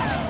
Yeah!